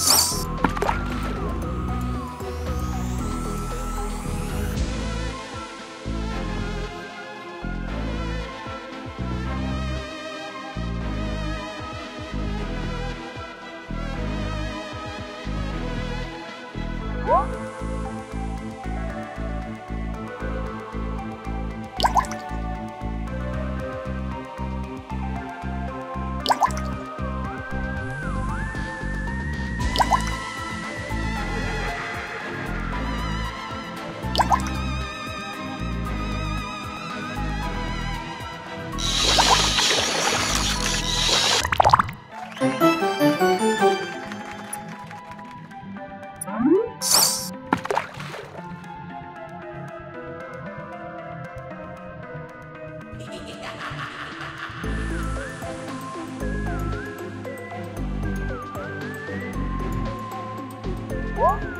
Thanks. What?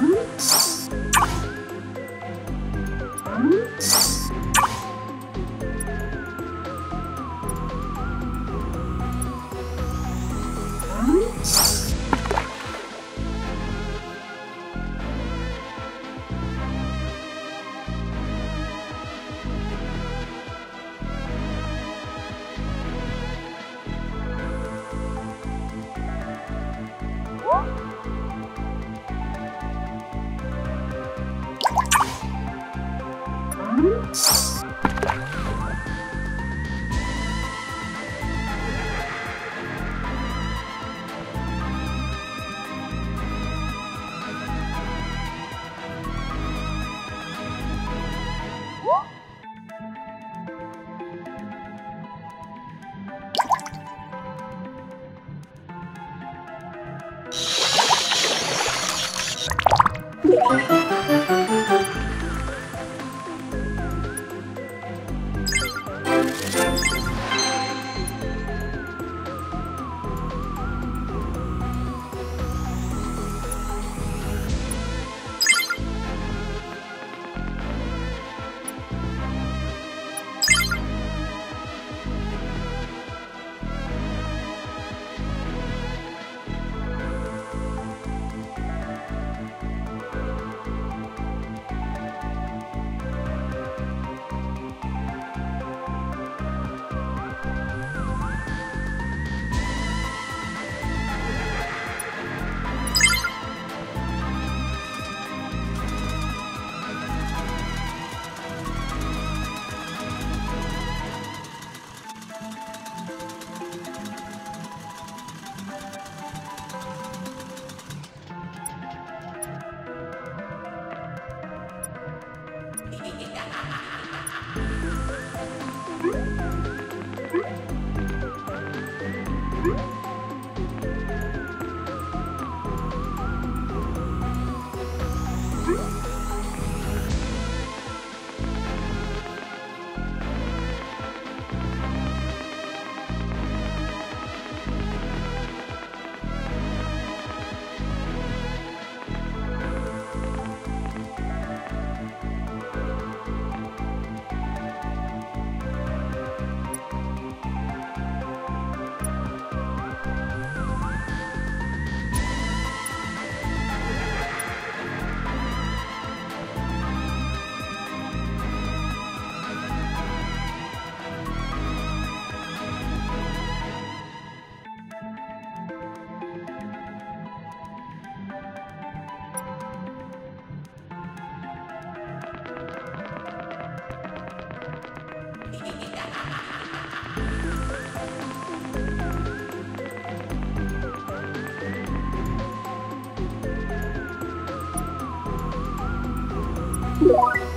Oops. Bye. Música